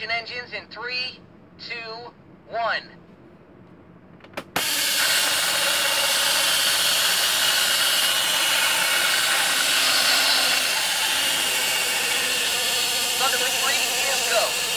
on fusion engines in three, two, one. Thunderbird 3 go.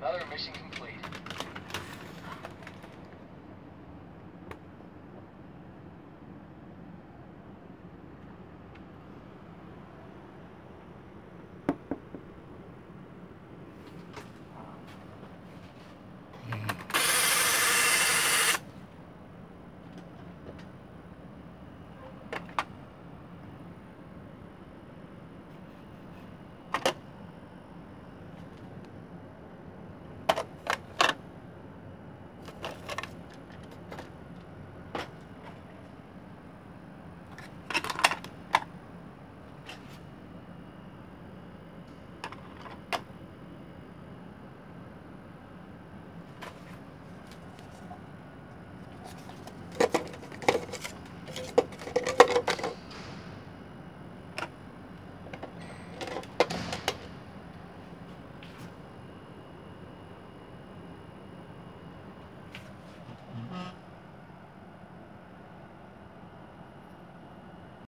Another mission complete.